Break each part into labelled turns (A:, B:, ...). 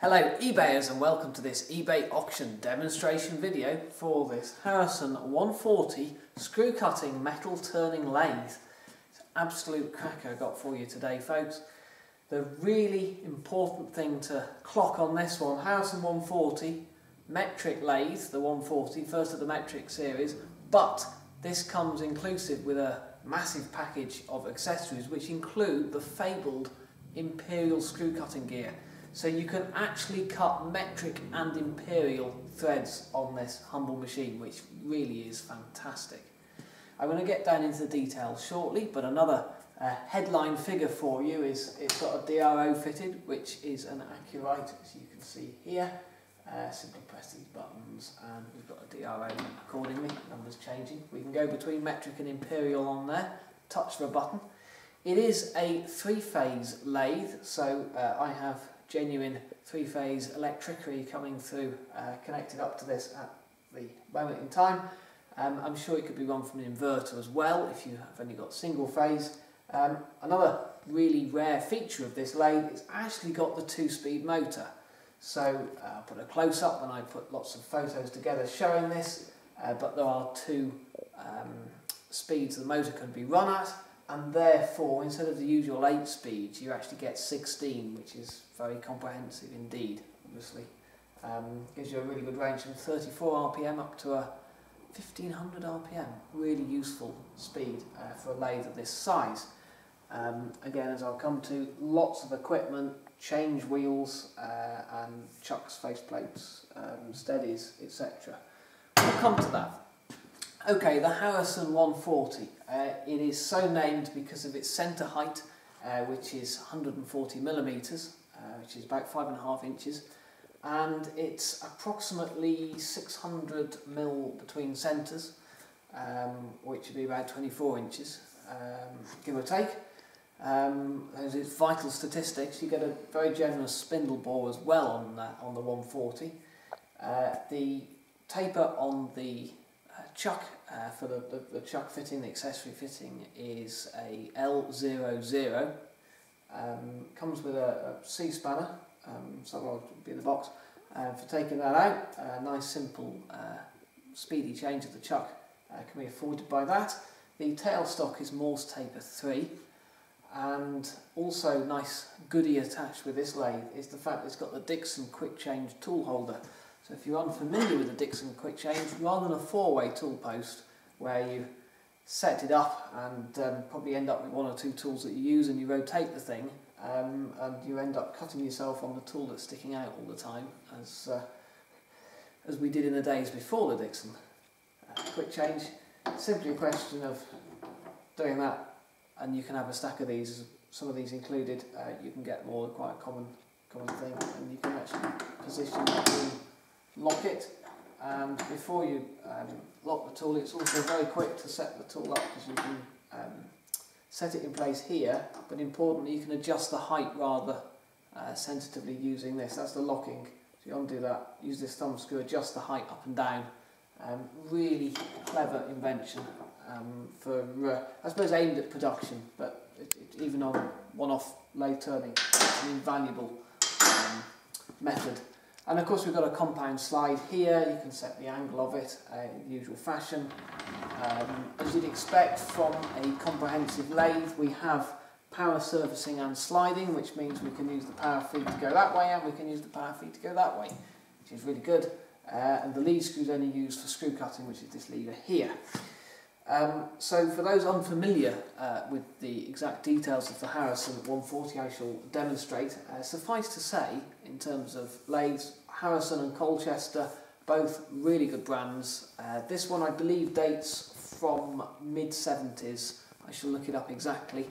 A: Hello eBayers and welcome to this eBay auction demonstration video for this Harrison 140 screw cutting metal turning lathe. It's an absolute cracker I got for you today folks. The really important thing to clock on this one, Harrison 140 metric lathe, the 140, first of the metric series, but this comes inclusive with a massive package of accessories which include the fabled Imperial screw cutting gear. So you can actually cut metric and imperial threads on this humble machine, which really is fantastic. I'm going to get down into the details shortly, but another uh, headline figure for you is it's got a DRO fitted, which is an Acu-Rite, as you can see here. Uh, simply press these buttons and we've got a DRO accordingly, numbers changing. We can go between metric and imperial on there, touch the button. It is a three-phase lathe, so uh, I have genuine three-phase electricity coming through, uh, connected up to this at the moment in time. Um, I'm sure it could be run from an inverter as well if you have only got single phase. Um, another really rare feature of this lathe is actually got the two-speed motor. So uh, I'll put a close-up and I put lots of photos together showing this, uh, but there are two um, speeds the motor can be run at and therefore instead of the usual 8 speeds you actually get 16 which is very comprehensive indeed obviously. Um, gives you a really good range from 34 rpm up to a 1500 rpm really useful speed uh, for a lathe of this size. Um, again as I'll come to lots of equipment change wheels uh, and chucks faceplates um, steadies etc we'll come to that. Okay the Harrison 140 Uh, it is so named because of its centre height, uh, which is 140 millimetres, uh, which is about five and a half inches, and it's approximately 600 mil between centres, um, which would be about 24 inches, um, give or take. Um, those its vital statistics. You get a very generous spindle bore as well on that, on the 140. Uh, the taper on the uh, chuck uh, for the, the, the chuck fitting, the accessory fitting is a L00. Um, comes with a, a C spanner, um, so will be in the box. And uh, for taking that out, a nice simple uh, speedy change of the chuck uh, can be afforded by that. The tailstock is Morse Taper 3 and also nice goodie attached with this lathe is the fact it's got the Dixon quick change tool holder So if you're unfamiliar with the Dixon quick change, rather than a four-way tool post where you set it up and um, probably end up with one or two tools that you use and you rotate the thing um, and you end up cutting yourself on the tool that's sticking out all the time as, uh, as we did in the days before the Dixon. Uh, quick change, simply a question of doing that and you can have a stack of these, some of these included, uh, you can get more, quite a common, common thing and you can actually position lock it. And before you um, lock the tool, it's also very quick to set the tool up because you can um, set it in place here, but importantly you can adjust the height rather uh, sensitively using this. That's the locking. So you undo that, use this thumb screw, adjust the height up and down. Um, really clever invention um, for, uh, I suppose, aimed at production, but it, it, even on one-off lathe turning, it's an invaluable um, method. And of course we've got a compound slide here, you can set the angle of it uh, in the usual fashion. Um, as you'd expect from a comprehensive lathe, we have power surfacing and sliding, which means we can use the power feed to go that way and we can use the power feed to go that way, which is really good. Uh, and the lead screw is only used for screw cutting, which is this lever here. Um, so for those unfamiliar uh, with the exact details of the Harrison 140 I shall demonstrate. Uh, suffice to say, in terms of lathes, Harrison and Colchester, both really good brands. Uh, this one I believe dates from mid 70s. I shall look it up exactly.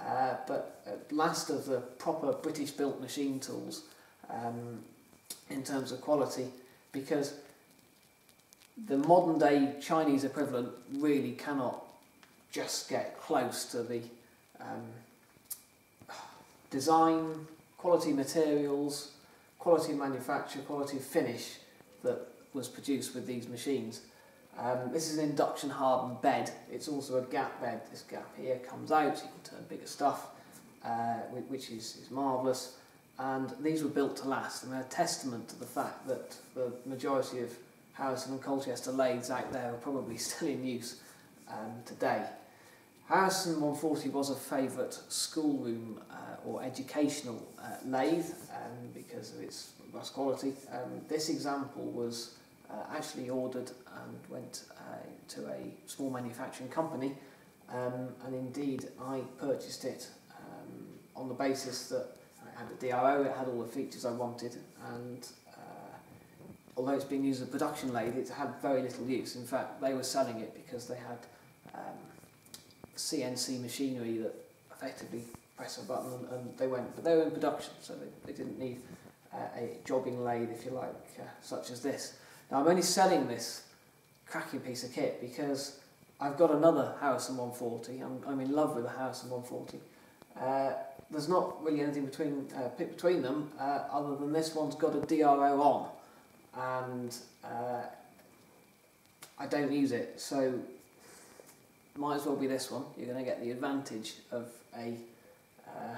A: Uh, but uh, last of the proper British built machine tools um, in terms of quality because the modern day Chinese equivalent really cannot just get close to the um, design, quality materials, quality manufacture, quality finish that was produced with these machines. Um, this is an induction hardened bed. It's also a gap bed. This gap here comes out, you can turn bigger stuff, uh, which is, is marvellous. And these were built to last, and they're a testament to the fact that the majority of Harrison and Colchester lathes out there are probably still in use um, today. Harrison 140 was a favourite schoolroom uh, or educational uh, lathe um, because of its mass quality. Um, this example was uh, actually ordered and went uh, to a small manufacturing company um, and indeed I purchased it um, on the basis that it had a DRO, it had all the features I wanted and uh, although it's being used as a production lathe it had very little use. In fact they were selling it because they had um, CNC machinery that effectively press a button and, and they went. But they were in production, so they, they didn't need uh, a jobbing lathe, if you like, uh, such as this. Now, I'm only selling this cracking piece of kit because I've got another Harrison 140. I'm, I'm in love with the Harrison 140. Uh, there's not really anything between uh, between them uh, other than this one's got a DRO on, and uh, I don't use it. So might as well be this one. You're going to get the advantage of a uh,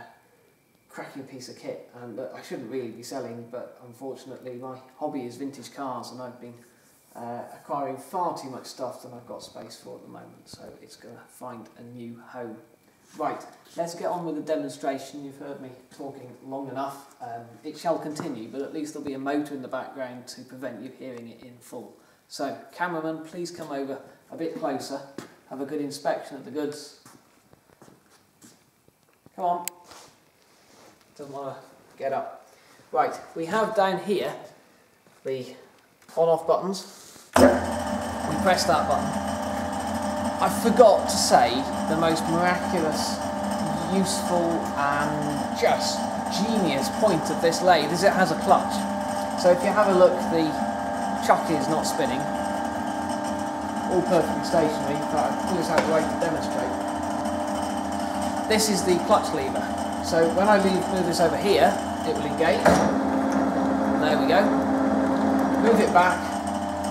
A: cracking piece of kit. And uh, I shouldn't really be selling, but unfortunately my hobby is vintage cars and I've been uh, acquiring far too much stuff than I've got space for at the moment. So it's going to find a new home. Right, let's get on with the demonstration. You've heard me talking long enough. Um, it shall continue, but at least there'll be a motor in the background to prevent you hearing it in full. So, cameraman, please come over a bit closer. Have a good inspection of the goods. Come on. Doesn't want to get up. Right, we have down here the on-off buttons we press that button. I forgot to say the most miraculous, useful and just genius point of this lathe is it has a clutch. So if you have a look, the chuck is not spinning. All perfectly stationary, but this out of the way to demonstrate. This is the clutch lever. So when I move this over here, it will engage. There we go. Move it back,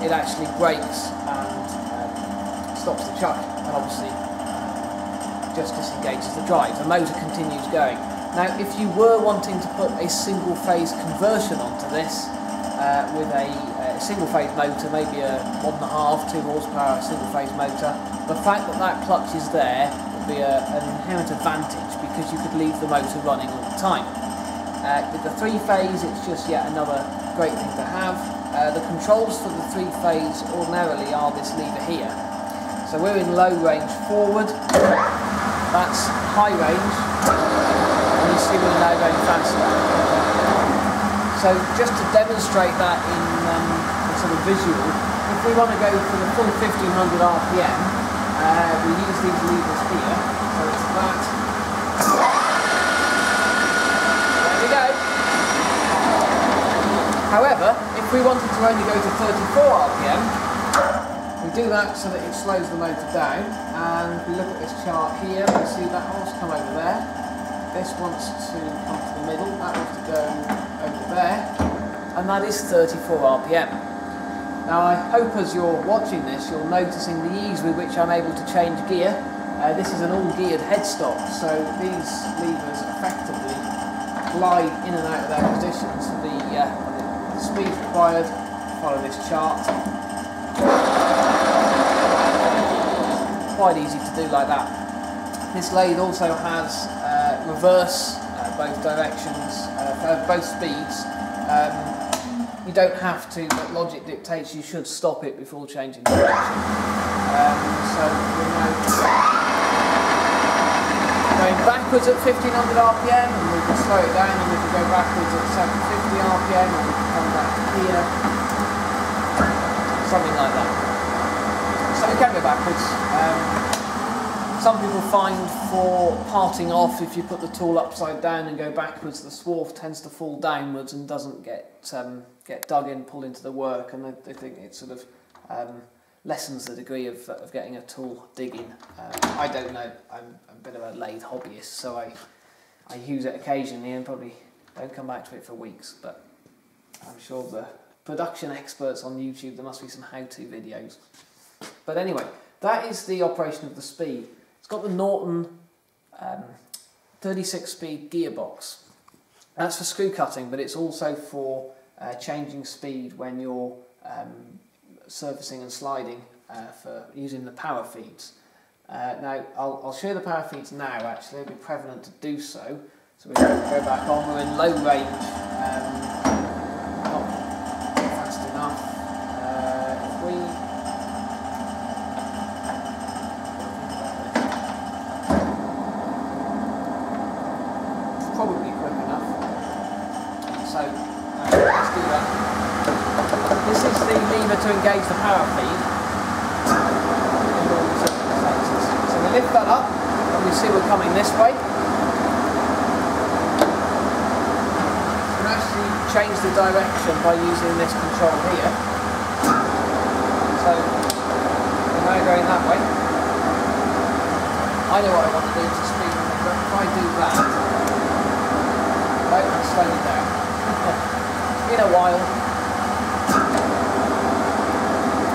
A: it actually brakes and um, stops the chuck and obviously just disengages the drive. The motor continues going. Now if you were wanting to put a single phase conversion onto this uh, with a, a, single phase motor, maybe a one and a half, two horsepower single phase motor, the fact that that clutch is there would be a, an inherent advantage because you could leave the motor running all the time. Uh, with the three phase it's just yet another great thing to have. Uh, the controls for the three phase ordinarily are this lever here. So we're in low range forward, that's high range, and you see we're now going faster. So just to demonstrate that in um, sort of visual, if we want to go for the full 1500 RPM, uh, we use these levers here, so it's that, There we go. However, if we wanted to only go to 34 RPM, we do that so that it slows the motor down. And if we look at this chart here, we see that to come over there, this wants to come to the middle, that wants to go there, and that is 34 RPM. Now I hope as you're watching this you're noticing the ease with which I'm able to change gear. Uh, this is an all geared headstock so these levers effectively glide in and out of their positions. for The uh, speed required, follow this chart. Quite easy to do like that. This lathe also has uh, reverse, uh, both directions, uh, both speeds. Um, you don't have to, but logic dictates you should stop it before changing direction. Um, so we're now going backwards at 1500 RPM and we can slow it down and we can go backwards at 750 RPM and we can come back here, something like that. So we can go backwards. Um, some people find for parting off, if you put the tool upside down and go backwards, the swarf tends to fall downwards and doesn't get um, get dug in, pulled into the work, and they, they think it sort of um, lessens the degree of, of getting a tool digging. Uh, I don't know. I'm a bit of a lathe hobbyist, so I I use it occasionally and probably don't come back to it for weeks. But I'm sure the production experts on YouTube there must be some how-to videos. But anyway, that is the operation of the speed. It's got the Norton um, 36 speed gearbox. That's for screw cutting, but it's also for uh, changing speed when you're um, surfacing and sliding uh, for using the power feeds. Uh, now, I'll, I'll show you the power feeds now actually, it'll be prevalent to do so. So we go back on, we're in low range, um, not fast enough. Uh, if we probably quick enough. So uh, let's do that. This is the lever to engage the power feed. So we lift that up and we see we're coming this way. We can actually change the direction by using this control here. So we're now going that way. I know what I want to do to speed if I do that, right, and slow it down. Been a while.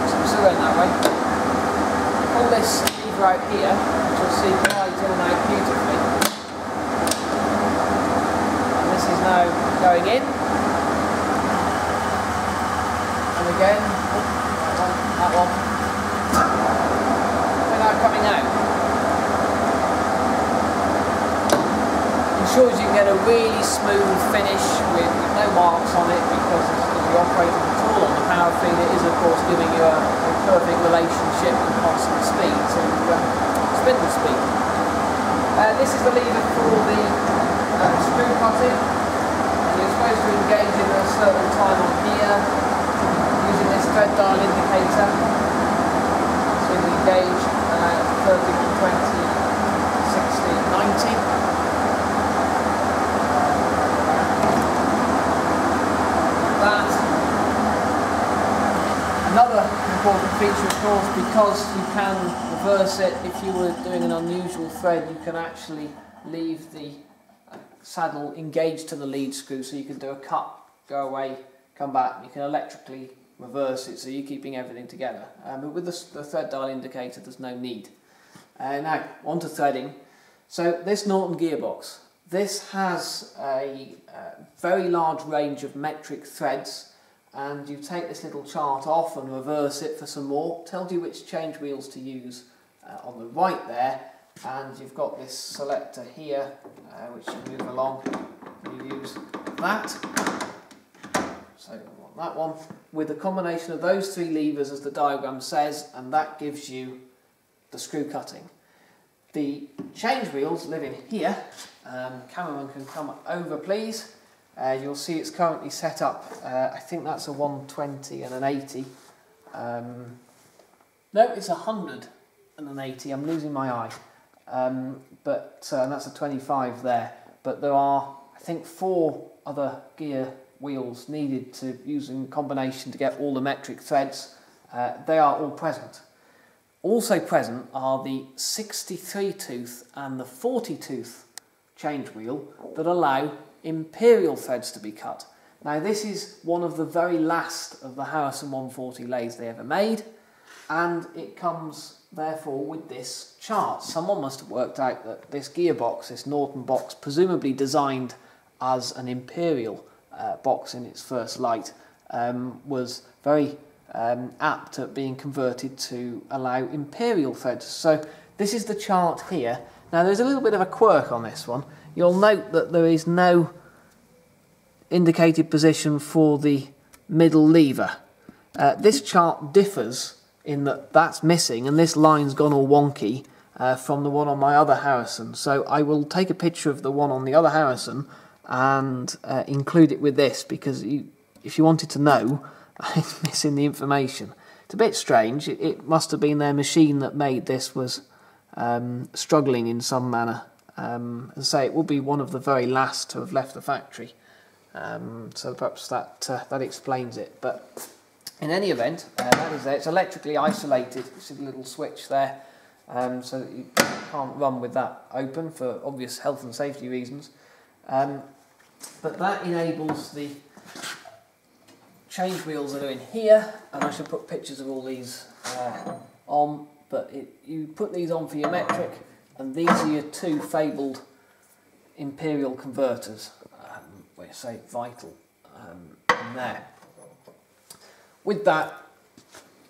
A: So we're still going that way. Pull this lever out here, which you'll see glides in and out beautifully. And this is now going in. And again, oh, that one, one. Now coming out. ensures you can get a really smooth finish with, with no marks on it because as, as you're operating the tool on the power feed it is of course giving you a, a perfect relationship and constant speed to uh, spindle speed. Uh, this is the lever for the uh, screw cutting. And you're supposed to engage at a certain time on here using this thread dial indicator. So you engage uh, 30, 20, 60, 90 that. Feature, of course, because you can reverse it, if you were doing an unusual thread, you can actually leave the saddle engaged to the lead screw, so you can do a cut, go away, come back. You can electrically reverse it, so you're keeping everything together. Um, but with the, the, thread dial indicator, there's no need. Uh, now, on to threading. So this Norton gearbox, this has a uh, very large range of metric threads and you take this little chart off and reverse it for some more. Tells you which change wheels to use uh, on the right there and you've got this selector here uh, which you move along you use that. So want that one with a combination of those three levers as the diagram says and that gives you the screw cutting. The change wheels live in here. Um, can come over please. Uh, you'll see it's currently set up, uh, I think that's a 120 and an 80. Um, no, it's a 100 and an 80, I'm losing my eye. Um, but uh, that's a 25 there. But there are, I think, four other gear wheels needed to use in combination to get all the metric threads. Uh, they are all present. Also present are the 63 tooth and the 40 tooth change wheel that allow imperial threads to be cut. Now this is one of the very last of the Harrison 140 lathes they ever made and it comes therefore with this chart. Someone must have worked out that this gearbox, this Norton box, presumably designed as an imperial uh, box in its first light, um, was very um, apt at being converted to allow imperial threads. So this is the chart here. Now there's a little bit of a quirk on this one. You'll note that there is no indicated position for the middle lever. Uh, this chart differs in that that's missing and this line's gone all wonky uh, from the one on my other Harrison. So I will take a picture of the one on the other Harrison and uh, include it with this because you, if you wanted to know, it's missing the information. It's a bit strange. It, it, must have been their machine that made this was um, struggling in some manner. Um, and say it will be one of the very last to have left the factory. Um, so perhaps that uh, that explains it. But in any event, uh, that is there. It's electrically isolated. You see the little switch there, um, so that you can't run with that open for obvious health and safety reasons. Um, but that enables the change wheels that are in here, and I should put pictures of all these uh, on. But it, you put these on for your metric, and these are your two fabled imperial converters. Um, we say vital um, there. With that,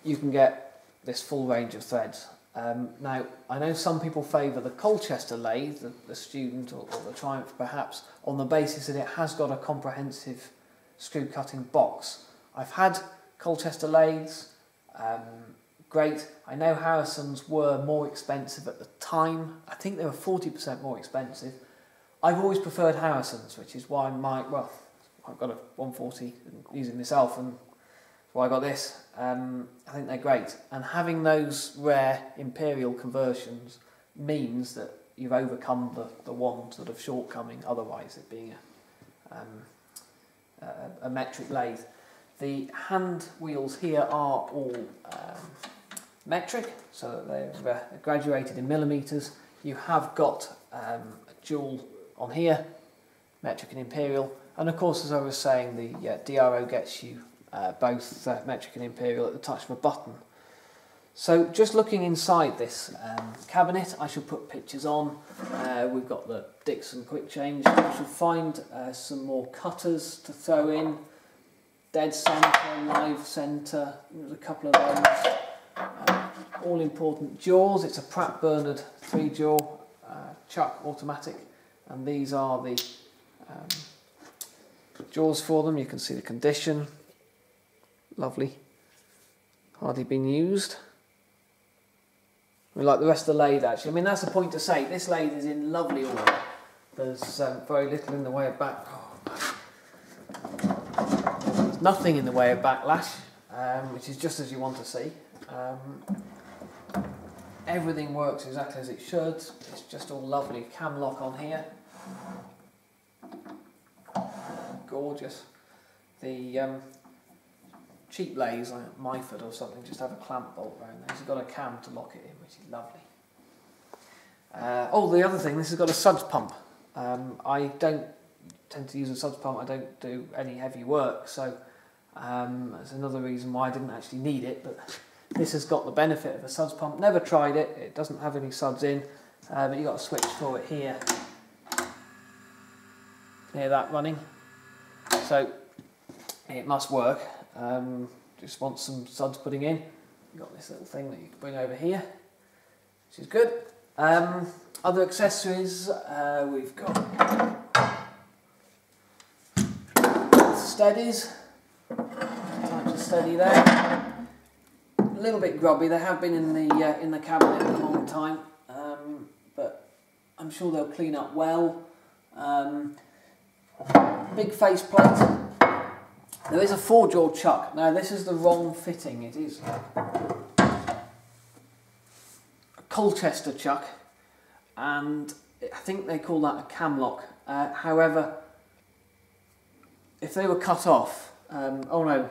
A: you can get this full range of threads. Um, now, I know some people favour the Colchester lathe, the, the student or, or the Triumph perhaps, on the basis that it has got a comprehensive screw cutting box. I've had Colchester lathes, um, great. I know Harrison's were more expensive at the time. I think they were 40% more expensive. I've always preferred Harrison's, which is why my, well, I've got a 140 using myself and why I got this. Um, I think they're great. And having those rare imperial conversions means that you've overcome the, the one sort of shortcoming, otherwise it being a, um, a, a metric lathe. The hand wheels here are all um, metric, so they're uh, graduated in millimetres. You have got um, a dual on here, metric and imperial, and of course, as I was saying, the uh, DRO gets you uh, both uh, metric and imperial at the touch of a button. So just looking inside this um, cabinet, I shall put pictures on. Uh, we've got the Dickson quick change. I shall find uh, some more cutters to throw in. Dead centre, live centre, there's a couple of those. All important jaws, it's a Pratt Burnerd three jaw uh, chuck automatic and these are the um, jaws for them. You can see the condition, lovely, hardly been used. We like the rest of the lathe actually. I mean that's the point to say, this lathe is in lovely order. There's um, very little in the way of back. There's nothing in the way of backlash, um, which is just as you want to see. Um, everything works exactly as it should. It's just all lovely. Cam lock on here. Gorgeous. The um, cheap lathes like Myford or something just have a clamp bolt around there. It's got a cam to lock it in, which is lovely. Uh, oh, the other thing, this has got a suds pump. Um, I don't tend to use a suds pump. I don't do any heavy work, so um, that's another reason why I didn't actually need it. But this has got the benefit of a suds pump. Never tried it. It doesn't have any suds in, uh, but you've got a switch for it here. Hear that running? So it must work. Um, just want some suds putting in. You've got this little thing that you can bring over here, which is good. Um, other accessories, uh, we've got steadies, types of steady there. A little bit grubby. They have been in the uh, in the cabinet a long time, um, but I'm sure they'll clean up well. Um, big face plate. There is a four jaw chuck. Now this is the wrong fitting. It is a Colchester chuck, and I think they call that a cam lock. Uh, however, if they were cut off, um, oh no,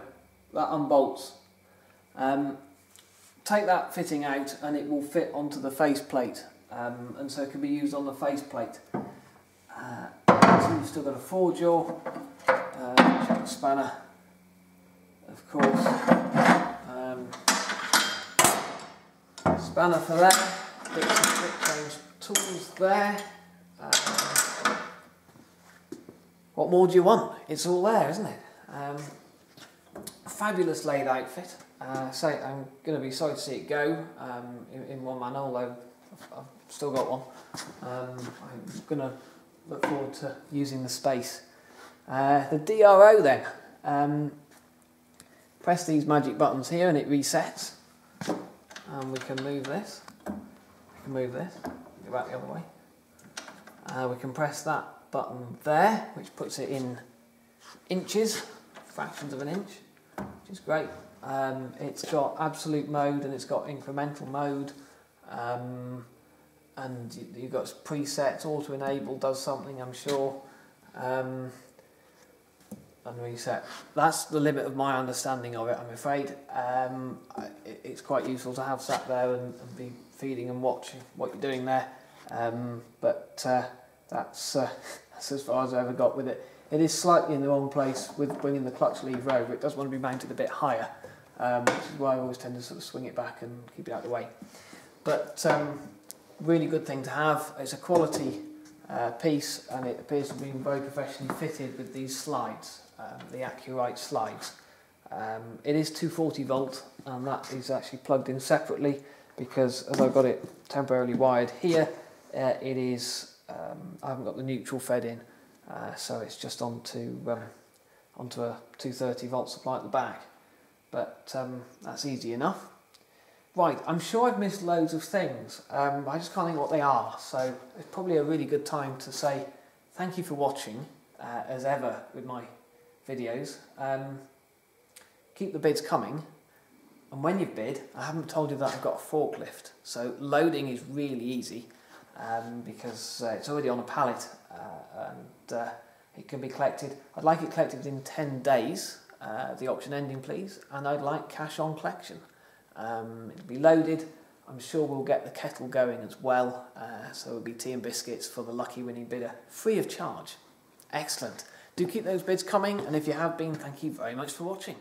A: that unbolts. Um, take that fitting out and it will fit onto the face plate um, and so it can be used on the face plate. Uh, so you've still got a four jaw, uh, spanner of course. Um, spanner for that, bits quick change tools there. Um, what more do you want? It's all there, isn't it? Um, fabulous lathe outfit. Uh, so I'm going to be sorry to see it go um, in, in, one man, although I've, I've still got one. Um, I'm going to look forward to using the space. Uh, the DRO then. Um, press these magic buttons here and it resets. And we can move this. We can move this. Go back the other way. Uh, we can press that button there, which puts it in inches, fractions of an inch, which is great. Um, it's got absolute mode and it's got incremental mode. Um, and you've got presets, auto enable does something, I'm sure. Um, and reset. That's the limit of my understanding of it, I'm afraid. Um, it, it's quite useful to have sat there and, and, be feeding and watching what you're doing there. Um, but uh, that's, uh, that's as far as I ever got with it. It is slightly in the wrong place with bringing the clutch lever over. It does want to be mounted a bit higher, um, which is why I always tend to sort of swing it back and keep it out of the way. But um, really good thing to have. It's a quality uh, piece and it appears to be very professionally fitted with these slides, um, the Acu-Rite slides. Um, it is 240 volt and that is actually plugged in separately because as I've got it temporarily wired here, uh, it is, um, I haven't got the neutral fed in, uh, so it's just onto, um, onto a 230 volt supply at the back. But um, that's easy enough. Right, I'm sure I've missed loads of things. Um, I just can't think what they are. So it's probably a really good time to say thank you for watching, uh, as ever with my videos. Um, keep the bids coming. And when you bid, I haven't told you that I've got a forklift. So loading is really easy um, because uh, it's already on a pallet uh, and uh, it can be collected. I'd like it collected within 10 days, uh, the auction ending please, and I'd like cash on collection. Um, it'll be loaded, I'm sure we'll get the kettle going as well, uh, so it'll be tea and biscuits for the lucky winning bidder, free of charge. Excellent. Do keep those bids coming, and if you have been, thank you very much for watching.